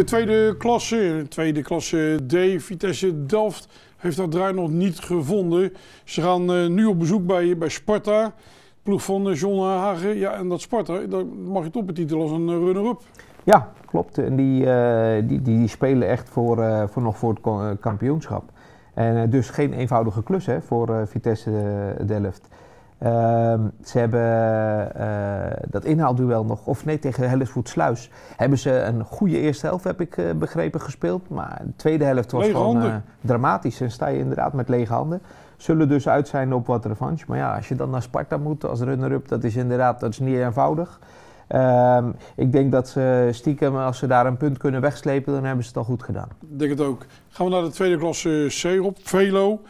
De tweede klasse, de tweede klasse D, Vitesse Delft, heeft dat draai nog niet gevonden. Ze gaan eh, nu op bezoek bij, bij Sparta, ploeg van eh, John Hagen. Ja, en dat Sparta, dat mag je het opbetitelen als een eh, runner-up. Ja, klopt. En die, die, die, spelen echt voor, voor nog voor het kampioenschap. En dus geen eenvoudige klus hè, voor Vitesse Delft. Ehm, ze hebben eh, dat inhaalduel nog, of nee, tegen Hellesvoet Sluis, hebben ze een goede eerste helft, heb ik eh, begrepen, gespeeld. Maar de tweede helft was Lege gewoon eh, dramatisch. En sta je inderdaad met lege handen. Zullen dus uit zijn op wat revanche. Maar ja, als je dan naar Sparta moet als runner-up, dat is inderdaad dat is niet eenvoudig. Ehm, ik denk dat ze stiekem, als ze daar een punt kunnen wegslepen, dan hebben ze het al goed gedaan. Ik denk het ook. Gaan we naar de tweede klasse C op, Velo.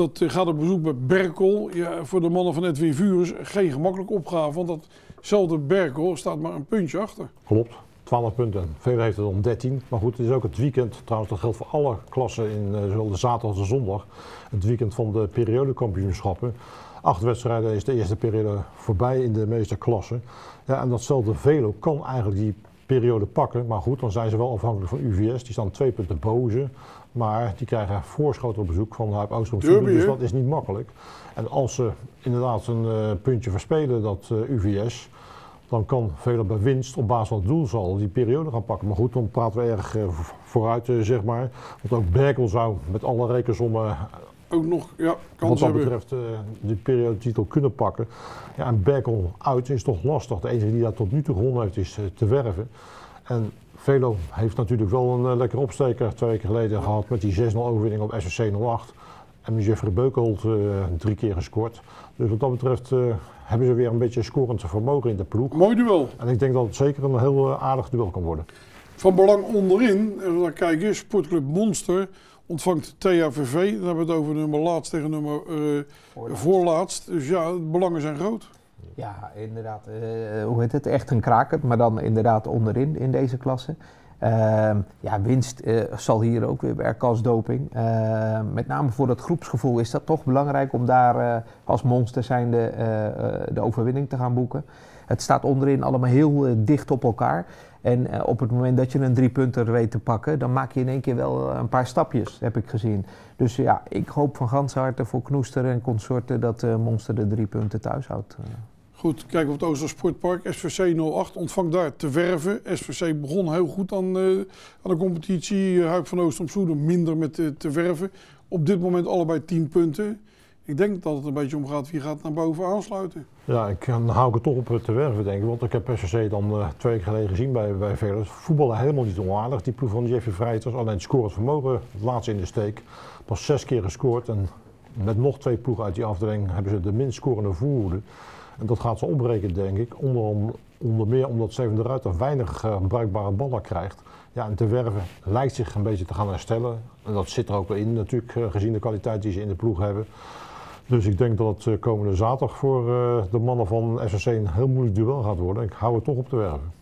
Dat eh, gaat op bezoek bij Berkel. Ja, voor de mannen van Edwin Vuurs geen gemakkelijke opgave, want datzelfde Berkel staat maar een puntje achter. Klopt, 12 punten. Velen heeft het om 13. Maar goed, het is ook het weekend. Trouwens, dat geldt voor alle klassen in eh, zowel de zaterdag als de zondag. Het weekend van de periodekampioenschappen. Acht wedstrijden is de eerste periode voorbij in de meeste klassen. Ja, en datzelfde Velo kan eigenlijk die periode pakken. Maar goed, dan zijn ze wel afhankelijk van UVS. Die staan twee punten boven. Maar die krijgen voorschoten op bezoek van Huip Oostrom. Dus dat is niet makkelijk. En als ze inderdaad een eh, puntje verspelen, dat eh, UVS, dan kan Velo bij winst op basis van het doelsaldo die periode gaan pakken. Maar goed, dan praten we erg eh, vo- vooruit, zeg maar. Want ook Berkel zou met alle rekensommen Ook nog, ja, wat dat hebben. betreft eh die periodetitel kunnen pakken. Ja, en Berkel uit is toch lastig. De enige die dat tot nu toe gewonnen heeft is eh, te werven. En Velo heeft natuurlijk wel een eh, lekkere opsteker twee weken geleden gehad met die 6-0 overwinning op SSC 08. En Jeffrey Beukelholt drie keer gescoord. Dus wat dat betreft hebben ze weer een beetje scorend vermogen in de ploeg. Mooi duel. En ik denk dat het zeker een heel aardig duel kan worden. Van belang onderin, als we naar kijken, Sportclub Monster ontvangt THVV. Dan hebben we het over nummer laatst tegen nummer eh, voorlaatst. Dus ja, de belangen zijn groot. Ja, inderdaad. eh, hoe heet het? Echt een kraker, maar dan inderdaad onderin in deze klasse. Ehm, ja, winst eh, zal hier ook weer werken als doping. Ehm, met name voor dat groepsgevoel is dat toch belangrijk om daar als monster zijnde de overwinning te gaan boeken. Het staat onderin allemaal heel dicht op elkaar. En eh, op het moment dat je een drie punter weet te pakken, dan maak je in één keer wel eh, een paar stapjes, heb ik gezien. Dus ja, ik hoop van ganse harte voor Knoester en consorten dat eh, Monster de drie punten thuis houdt. Goed, kijken we op het Oostersportpark. SVC 08 ontvangt daar te werven. SVC begon heel goed aan, aan de competitie. Huip van Oost om minder met te werven. Op dit moment allebei 10 punten. Ik denk dat het een beetje om gaat wie gaat naar boven aansluiten. Ja, ik, dan hou ik het toch op te werven, denk ik. Want ik heb SSC dan eh, twee weken geleden gezien bij, bij Velers. Voetballen helemaal niet onaardig. Die ploeg van Jeffrey Vrijters. Alleen het scorend vermogen, het laatste in de steek. Pas zes keer gescoord. En met nog twee ploegen uit die afdeling hebben ze de minst scorende voorhoede. En dat gaat ze opbreken, denk ik. Onder, onder meer omdat Steven de Ruiter weinig eh, bruikbare ballen krijgt. Ja, en te werven lijkt zich een beetje te gaan herstellen. En dat zit er ook wel in, natuurlijk, eh, gezien de kwaliteit die ze in de ploeg hebben. Dus ik denk dat het eh, komende zaterdag voor eh, de mannen van SSC een heel moeilijk duel gaat worden. Ik hou het toch op te werven.